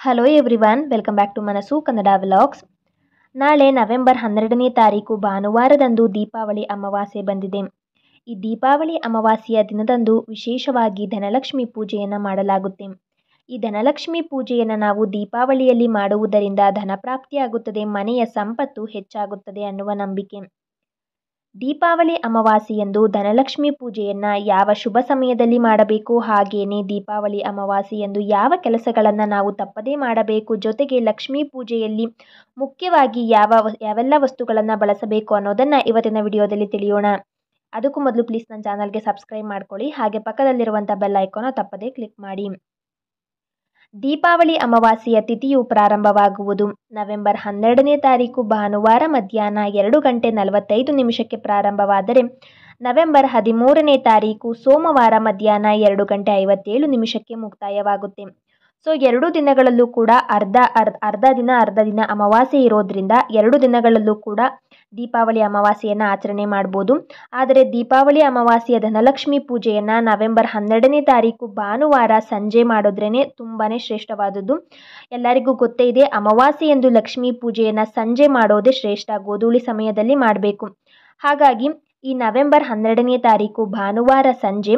Hello everyone welcome back to Manassu Kannada vlogs ನಾಳೆ November ಹನ್ನೆರಡನೇ ತಾರೀಕು ಭಾನುವಾರದಂದು ದೀಪಾವಳಿ ಅಮಾವಾಸ್ಯೆ ಬಂದಿದೆ. ಈ ದೀಪಾವಳಿ ಅಮಾವಾಸ್ಯೆಯ ದಿನದಂದು ವಿಶೇಷವಾಗಿ ಧನಲಕ್ಷ್ಮಿ ಪೂಜೆಯನ್ನು ಮಾಡಲಾಗುತ್ತೆ. ಈ ಧನಲಕ್ಷ್ಮಿ ಪೂಜೆಯನ್ನು ನಾವು ದೀಪಾವಳಿಯಲ್ಲಿ ಮಾಡುವುದರಿಂದ ಧನಪ್ರಾಪ್ತಿಯಾಗುತ್ತದೆ ಮನೆಯ ಸಂಪತ್ತು ಹೆಚ್ಚಾಗುತ್ತದೆ ಅನ್ನುವ ನಂಬಿಕೆ. ದೀಪಾವಳಿ ಅಮಾವಾಸ್ಯೆಯಂದು ಧನಲಕ್ಷ್ಮಿ ಪೂಜೆಯನ್ನು ಯಾವ ಶುಭ ಸಮಯದಲ್ಲಿ ಮಾಡಬೇಕು ಹಾಗೆಯೇ ದೀಪಾವಳಿ ಅಮಾವಾಸ್ಯೆಯಂದು ಯಾವ ಕೆಲಸಗಳನ್ನು ನಾವು ತಪ್ಪದೇ ಮಾಡಬೇಕು, ಜೊತೆಗೆ ಲಕ್ಷ್ಮೀ ಪೂಜೆಯಲ್ಲಿ ಮುಖ್ಯವಾಗಿ ಯಾವ ಯಾವೆಲ್ಲ ವಸ್ತುಗಳನ್ನು ಬಳಸಬೇಕು ಅನ್ನೋದನ್ನು ಇವತ್ತಿನ ವಿಡಿಯೋದಲ್ಲಿ ತಿಳಿಯೋಣ. ಅದಕ್ಕೂ ಮೊದಲು ಪ್ಲೀಸ್ ನನ್ನ ಚಾನಲ್ಗೆ ಸಬ್ಸ್ಕ್ರೈಬ್ ಮಾಡ್ಕೊಳ್ಳಿ, ಹಾಗೆ ಪಕ್ಕದಲ್ಲಿರುವಂಥ ಬೆಲ್ ಐಕಾನ ತಪ್ಪದೇ ಕ್ಲಿಕ್ ಮಾಡಿ. ದೀಪಾವಳಿ ಅಮಾವಾಸ್ಯೆಯ ತಿಥಿಯು ಪ್ರಾರಂಭವಾಗುವುದು. ನವೆಂಬರ್ ಹನ್ನೆರಡನೇ ತಾರೀಕು ಭಾನುವಾರ ಮಧ್ಯಾಹ್ನ ಎರಡು ಗಂಟೆ ನಲವತ್ತೈದು ನಿಮಿಷಕ್ಕೆ ಪ್ರಾರಂಭವಾದರೆ ನವೆಂಬರ್ ಹದಿಮೂರನೇ ತಾರೀಕು ಸೋಮವಾರ ಮಧ್ಯಾಹ್ನ ಎರಡು ಗಂಟೆ ಐವತ್ತೇಳು ನಿಮಿಷಕ್ಕೆ ಮುಕ್ತಾಯವಾಗುತ್ತೆ. ಸೊ ಎರಡು ದಿನಗಳಲ್ಲೂ ಕೂಡ ಅರ್ಧ ಅರ್ಧ ಅರ್ಧ ದಿನ ಅರ್ಧ ದಿನ ಅಮಾವಾಸ್ಯೆ ಇರೋದ್ರಿಂದ ಎರಡು ದಿನಗಳಲ್ಲೂ ಕೂಡ ದೀಪಾವಳಿ ಅಮಾವಾಸ್ಯೆಯನ್ನು ಆಚರಣೆ ಮಾಡ್ಬೋದು. ಆದರೆ ದೀಪಾವಳಿ ಅಮಾವಾಸ್ಯೆಯ ಧನಲಕ್ಷ್ಮಿ ಪೂಜೆಯನ್ನು ನವೆಂಬರ್ ಹನ್ನೆರಡನೇ ತಾರೀಕು ಭಾನುವಾರ ಸಂಜೆ ಮಾಡೋದ್ರೇನೆ ತುಂಬಾ ಶ್ರೇಷ್ಠವಾದದ್ದು. ಎಲ್ಲರಿಗೂ ಗೊತ್ತೇ ಇದೆ ಅಮಾವಾಸ್ಯೆ ಎಂದು ಲಕ್ಷ್ಮೀ ಪೂಜೆಯನ್ನು ಸಂಜೆ ಮಾಡೋದೇ ಶ್ರೇಷ್ಠ, ಗೋಧೂಳಿ ಸಮಯದಲ್ಲಿ ಮಾಡಬೇಕು. ಹಾಗಾಗಿ ಈ ನವೆಂಬರ್ ಹನ್ನೆರಡನೇ ತಾರೀಕು ಭಾನುವಾರ ಸಂಜೆ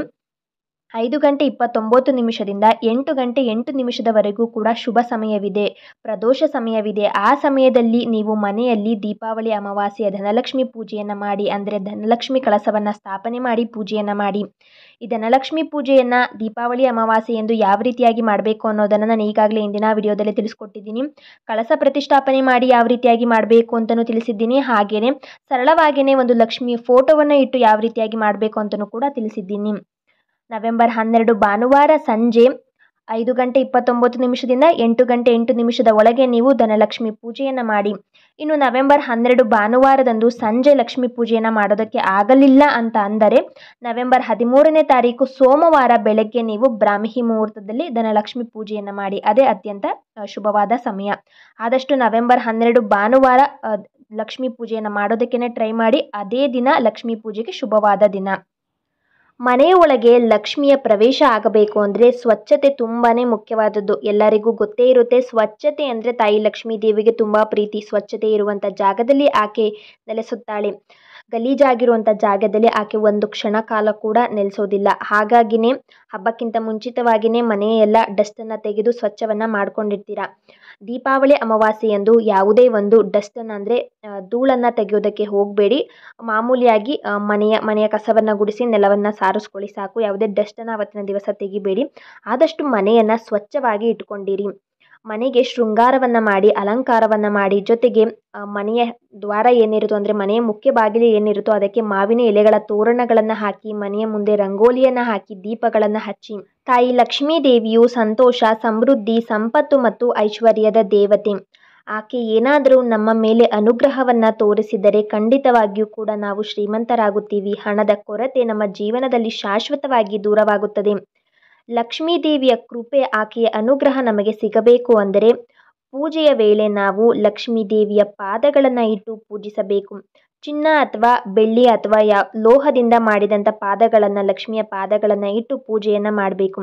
ಐದು ಗಂಟೆ ಇಪ್ಪತ್ತೊಂಬತ್ತು ನಿಮಿಷದಿಂದ ಎಂಟು ಗಂಟೆ ಎಂಟು ನಿಮಿಷದವರೆಗೂ ಕೂಡ ಶುಭ ಸಮಯವಿದೆ. ಪ್ರದೋಷ ಸಮಯವಿದೆ. ಆ ಸಮಯದಲ್ಲಿ ನೀವು ಮನೆಯಲ್ಲಿ ದೀಪಾವಳಿ ಅಮಾವಾಸ್ಯೆಯ ಧನಲಕ್ಷ್ಮಿ ಪೂಜೆಯನ್ನು ಮಾಡಿ, ಅಂದರೆ ಧನಲಕ್ಷ್ಮಿ ಕಳಸವನ್ನು ಸ್ಥಾಪನೆ ಮಾಡಿ ಪೂಜೆಯನ್ನು ಮಾಡಿ. ಈ ಧನಲಕ್ಷ್ಮಿ ಪೂಜೆಯನ್ನು ದೀಪಾವಳಿ, ಅಮಾವಾಸ್ಯೆ ಎಂದು ಯಾವ ರೀತಿಯಾಗಿ ಮಾಡಬೇಕು ಅನ್ನೋದನ್ನು ನಾನು ಈಗಾಗಲೇ ಇಂದಿನ ವಿಡಿಯೋದಲ್ಲಿ ತಿಳಿಸ್ಕೊಟ್ಟಿದ್ದೀನಿ. ಕಳಸ ಪ್ರತಿಷ್ಠಾಪನೆ ಮಾಡಿ ಯಾವ ರೀತಿಯಾಗಿ ಮಾಡಬೇಕು ಅಂತಲೂ ತಿಳಿಸಿದ್ದೀನಿ. ಹಾಗೆಯೇ ಸರಳವಾಗಿಯೇ ಒಂದು ಲಕ್ಷ್ಮಿ ಫೋಟೋವನ್ನು ಇಟ್ಟು ಯಾವ ರೀತಿಯಾಗಿ ಮಾಡಬೇಕು ಅಂತಲೂ ಕೂಡ ತಿಳಿಸಿದ್ದೀನಿ. ನವೆಂಬರ್ ಹನ್ನೆರಡು ಭಾನುವಾರ ಸಂಜೆ ಐದು ಗಂಟೆ ಇಪ್ಪತ್ತೊಂಬತ್ತು ನಿಮಿಷದಿಂದ ಎಂಟು ಗಂಟೆ ಎಂಟು ನಿಮಿಷದ ಒಳಗೆ ನೀವು ಧನಲಕ್ಷ್ಮಿ ಪೂಜೆಯನ್ನು ಮಾಡಿ. ಇನ್ನು ನವೆಂಬರ್ ಹನ್ನೆರಡು ಭಾನುವಾರದಂದು ಸಂಜೆ ಲಕ್ಷ್ಮೀ ಪೂಜೆಯನ್ನು ಮಾಡೋದಕ್ಕೆ ಆಗಲಿಲ್ಲ ಅಂತ ಅಂದರೆ ನವೆಂಬರ್ ಹದಿಮೂರನೇ ತಾರೀಕು ಸೋಮವಾರ ಬೆಳಗ್ಗೆ ನೀವು ಬ್ರಾಹ್ಮಿ ಮುಹೂರ್ತದಲ್ಲಿ ಧನಲಕ್ಷ್ಮಿ ಪೂಜೆಯನ್ನು ಮಾಡಿ. ಅದೇ ಅತ್ಯಂತ ಶುಭವಾದ ಸಮಯ. ಆದಷ್ಟು ನವೆಂಬರ್ ಹನ್ನೆರಡು ಭಾನುವಾರ ಲಕ್ಷ್ಮೀ ಪೂಜೆಯನ್ನು ಮಾಡೋದಕ್ಕೇ ಟ್ರೈ ಮಾಡಿ. ಅದೇ ದಿನ ಲಕ್ಷ್ಮೀ ಪೂಜೆಗೆ ಶುಭವಾದ ದಿನ. ಮನೆಯ ಒಳಗೆ ಲಕ್ಷ್ಮಿಯ ಪ್ರವೇಶ ಆಗಬೇಕು ಅಂದರೆ ಸ್ವಚ್ಛತೆ ತುಂಬಾ ಮುಖ್ಯವಾದದ್ದು. ಎಲ್ಲರಿಗೂ ಗೊತ್ತೇ ಇರುತ್ತೆ, ಸ್ವಚ್ಛತೆ ಅಂದರೆ ತಾಯಿ ಲಕ್ಷ್ಮೀ ದೇವಿಗೆ ತುಂಬ ಪ್ರೀತಿ. ಸ್ವಚ್ಛತೆ ಇರುವಂಥ ಜಾಗದಲ್ಲಿ ಆಕೆ ನೆಲೆಸುತ್ತಾಳೆ. ಗಲೀಜಾಗಿರುವಂಥ ಜಾಗದಲ್ಲಿ ಆಕೆ ಒಂದು ಕ್ಷಣ ಕಾಲ ಕೂಡ ನೆಲೆಸೋದಿಲ್ಲ. ಹಾಗಾಗಿನೇ, ಹಬ್ಬಕ್ಕಿಂತ ಮುಂಚಿತವಾಗಿಯೇ ಮನೆಯೆಲ್ಲ ಡಸ್ಟನ್ನು ತೆಗೆದು ಸ್ವಚ್ಛವನ್ನು ಮಾಡ್ಕೊಂಡಿರ್ತೀರ? ದೀಪಾವಳಿ ಅಮಾವಾಸ್ಯೆಯಂದು ಯಾವುದೇ ಒಂದು ಡಸ್ಟನ್ನು ಅಂದರೆ ಧೂಳನ್ನು ತೆಗೆಯೋದಕ್ಕೆ ಹೋಗಬೇಡಿ. ಮಾಮೂಲಿಯಾಗಿ ಮನೆಯ ಮನೆಯ ಕಸವನ್ನು ಗುಡಿಸಿ, ನೆಲವನ್ನು ಸಾರಿಸ್ಕೊಳ್ಳಿ ಸಾಕು. ಯಾವುದೇ ಡಸ್ಟನ್ನು ಅವತ್ತಿನ ದಿವಸ ತೆಗಿಬೇಡಿ. ಆದಷ್ಟು ಮನೆಯನ್ನು ಸ್ವಚ್ಛವಾಗಿ ಇಟ್ಕೊಂಡಿರಿ. ಮನೆಗೆ ಶೃಂಗಾರವನ್ನು ಮಾಡಿ, ಅಲಂಕಾರವನ್ನು ಮಾಡಿ, ಜೊತೆಗೆ ಮನೆಯ ದ್ವಾರ ಏನಿರುತ್ತೋ, ಅಂದರೆ ಮನೆಯ ಮುಖ್ಯ ಬಾಗಿಲು ಏನಿರುತ್ತೋ, ಅದಕ್ಕೆ ಮಾವಿನ ಎಲೆಗಳ ತೋರಣಗಳನ್ನು ಹಾಕಿ, ಮನೆಯ ಮುಂದೆ ರಂಗೋಲಿಯನ್ನು ಹಾಕಿ, ದೀಪಗಳನ್ನು ಹಚ್ಚಿ, ತಾಯಿ ಲಕ್ಷ್ಮೀ ದೇವಿಯು ಸಂತೋಷ, ಸಮೃದ್ಧಿ, ಸಂಪತ್ತು ಮತ್ತು ಐಶ್ವರ್ಯದ ದೇವತೆ. ಆಕೆ ಏನಾದರೂ ನಮ್ಮ ಮೇಲೆ ಅನುಗ್ರಹವನ್ನು ತೋರಿಸಿದರೆ ಖಂಡಿತವಾಗಿಯೂ ಕೂಡ ನಾವು ಶ್ರೀಮಂತರಾಗುತ್ತೀವಿ. ಹಣದ ಕೊರತೆ ನಮ್ಮ ಜೀವನದಲ್ಲಿ ಶಾಶ್ವತವಾಗಿ ದೂರವಾಗುತ್ತದೆ. ಲಕ್ಷ್ಮೀ ದೇವಿಯ ಕೃಪೆ ಆಕೆಯ ಅನುಗ್ರಹ ನಮಗೆ ಸಿಗಬೇಕು ಅಂದರೆ ಪೂಜೆಯ ವೇಳೆ ನಾವು ಲಕ್ಷ್ಮೀ ದೇವಿಯ ಪಾದಗಳನ್ನು ಇಟ್ಟು ಪೂಜಿಸಬೇಕು. ಚಿನ್ನ ಅಥವಾ ಬೆಳ್ಳಿ ಅಥವಾ ಯಾ, ಲೋಹದಿಂದ ಮಾಡಿದಂಥ ಪಾದಗಳನ್ನು, ಲಕ್ಷ್ಮಿಯ ಪಾದಗಳನ್ನು ಇಟ್ಟು ಪೂಜೆಯನ್ನು ಮಾಡಬೇಕು.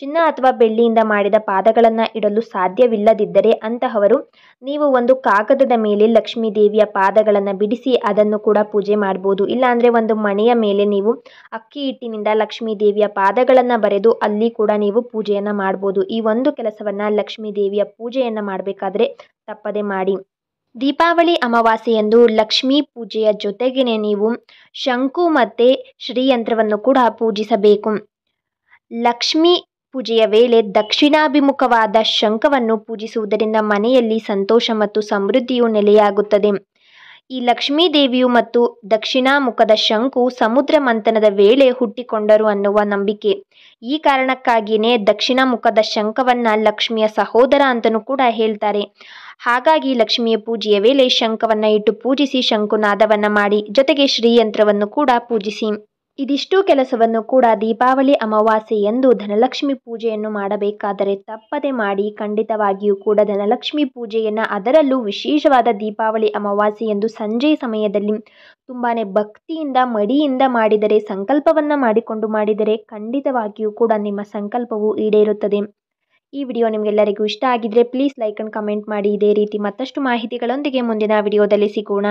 ಚಿನ್ನ ಅಥವಾ ಬೆಳ್ಳಿಯಿಂದ ಮಾಡಿದ ಪಾದಗಳನ್ನು ಇಡಲು ಸಾಧ್ಯವಿಲ್ಲದಿದ್ದರೆ ಅಂತಹವರು, ನೀವು ಒಂದು ಕಾಗದದ ಮೇಲೆ ಲಕ್ಷ್ಮೀ ದೇವಿಯ ಪಾದಗಳನ್ನು ಬಿಡಿಸಿ ಅದನ್ನು ಕೂಡ ಪೂಜೆ ಮಾಡ್ಬೋದು. ಇಲ್ಲಾಂದರೆ ಒಂದು ಮಣೆಯ ಮೇಲೆ ನೀವು ಅಕ್ಕಿ ಹಿಟ್ಟಿನಿಂದ ಲಕ್ಷ್ಮೀ ದೇವಿಯ ಪಾದಗಳನ್ನು ಬರೆದು ಅಲ್ಲಿ ಕೂಡ ನೀವು ಪೂಜೆಯನ್ನು ಮಾಡ್ಬೋದು. ಈ ಒಂದು ಕೆಲಸವನ್ನು ಲಕ್ಷ್ಮೀ ದೇವಿಯ ಪೂಜೆಯನ್ನು ಮಾಡಬೇಕಾದ್ರೆ ತಪ್ಪದೆ ಮಾಡಿ. ದೀಪಾವಳಿ ಅಮಾವಾಸ್ಯೆಯಂದು ಲಕ್ಷ್ಮೀ ಪೂಜೆಯ ಜೊತೆಗೇ ನೀವು ಶಂಕು ಮತ್ತು ಶ್ರೀಯಂತ್ರವನ್ನು ಕೂಡ ಪೂಜಿಸಬೇಕು. ಲಕ್ಷ್ಮೀ ಪೂಜೆಯ ವೇಳೆ ದಕ್ಷಿಣಾಭಿಮುಖವಾದ ಶಂಖವನ್ನು ಪೂಜಿಸುವುದರಿಂದ ಮನೆಯಲ್ಲಿ ಸಂತೋಷ ಮತ್ತು ಸಮೃದ್ಧಿಯು ನೆಲೆಯಾಗುತ್ತದೆ. ಈ ಲಕ್ಷ್ಮೀ ದೇವಿಯು ಮತ್ತು ದಕ್ಷಿಣಾಮುಖದ ಶಂಕು ಸಮುದ್ರ ಮಂಥನದ ವೇಳೆ ಹುಟ್ಟಿಕೊಂಡರು ಅನ್ನುವ ನಂಬಿಕೆ. ಈ ಕಾರಣಕ್ಕಾಗಿಯೇ ದಕ್ಷಿಣ ಮುಖದ ಶಂಖವನ್ನು ಲಕ್ಷ್ಮಿಯ ಸಹೋದರ ಅಂತಲೂ ಕೂಡ ಹೇಳ್ತಾರೆ. ಹಾಗಾಗಿ ಲಕ್ಷ್ಮಿಯ ಪೂಜೆಯ ವೇಳೆ ಶಂಖವನ್ನು ಇಟ್ಟು ಪೂಜಿಸಿ ಶಂಕುನಾದವನ್ನ ಮಾಡಿ ಜೊತೆಗೆ ಶ್ರೀಯಂತ್ರವನ್ನು ಕೂಡ ಪೂಜಿಸಿ. ಇದಿಷ್ಟು ಕೆಲಸವನ್ನು ಕೂಡ ದೀಪಾವಳಿ ಅಮಾವಾಸ್ಯೆಯಂದು ಧನಲಕ್ಷ್ಮಿ ಪೂಜೆಯನ್ನು ಮಾಡಬೇಕಾದರೆ ತಪ್ಪದೆ ಮಾಡಿ ಖಂಡಿತವಾಗಿಯೂ ಕೂಡ ಧನಲಕ್ಷ್ಮಿ ಪೂಜೆಯನ್ನು ಅದರಲ್ಲೂ ವಿಶೇಷವಾದ ದೀಪಾವಳಿ ಅಮಾವಾಸ್ಯೆಯಂದು ಸಂಜೆ ಸಮಯದಲ್ಲಿ ತುಂಬಾ ಭಕ್ತಿಯಿಂದ, ಮಡಿಯಿಂದ ಮಾಡಿದರೆ, ಸಂಕಲ್ಪವನ್ನು ಮಾಡಿಕೊಂಡು ಮಾಡಿದರೆ ಖಂಡಿತವಾಗಿಯೂ ಕೂಡ ನಿಮ್ಮ ಸಂಕಲ್ಪವು ಈಡೇರುತ್ತದೆ. ಈ ವಿಡಿಯೋ ನಿಮಗೆಲ್ಲರಿಗೂ ಇಷ್ಟ ಆಗಿದ್ದರೆ ಪ್ಲೀಸ್ ಲೈಕ್ ಅಂಡ್ ಕಮೆಂಟ್ ಮಾಡಿ. ಇದೇ ರೀತಿ ಮತ್ತಷ್ಟು ಮಾಹಿತಿಗಳೊಂದಿಗೆ ಮುಂದಿನ ವಿಡಿಯೋದಲ್ಲಿ ಸಿಗೋಣ.